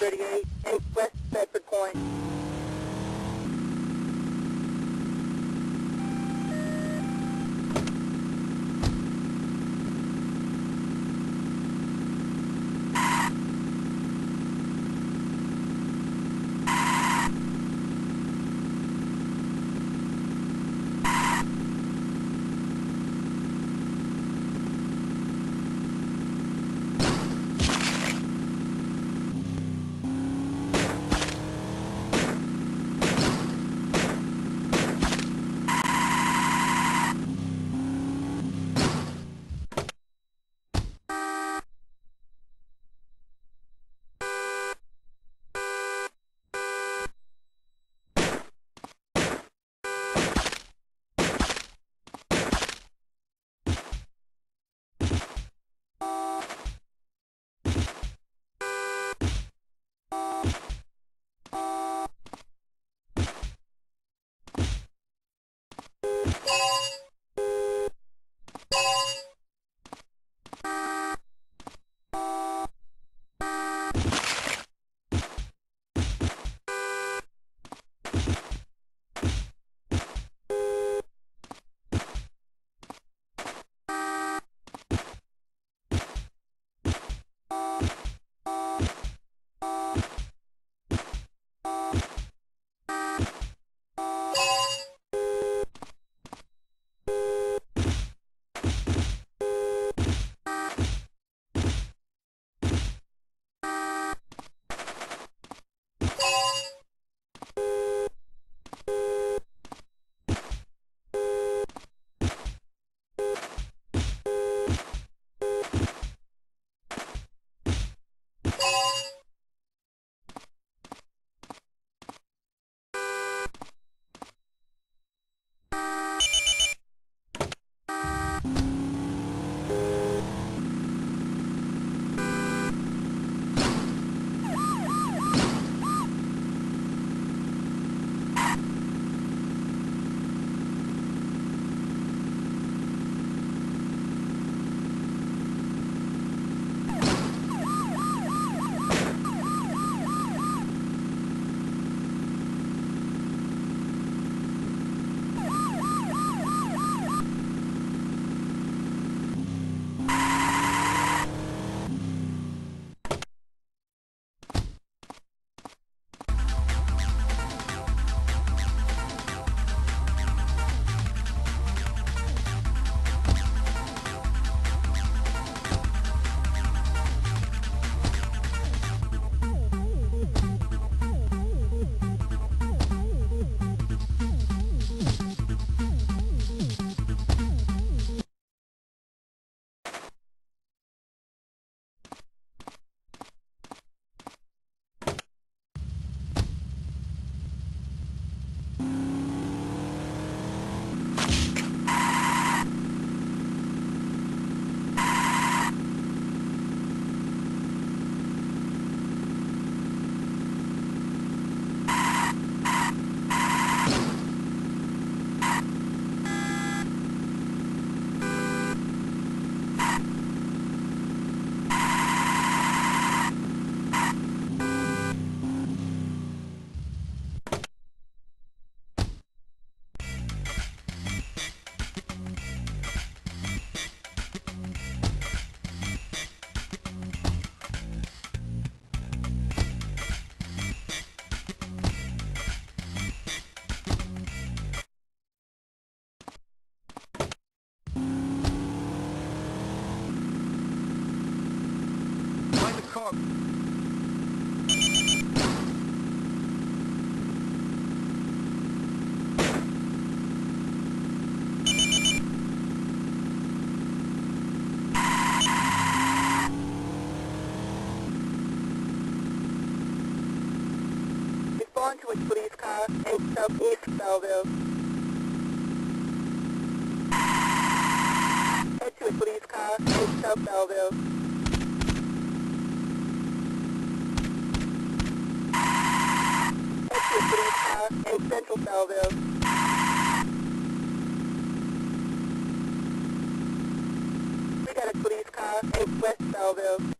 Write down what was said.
38 and West Bedford Point. Respond to a police car in southeast Belleville. Head to a police car in South Belleville. Head to a police car in Central Belleville. We got a police car in West Belleville.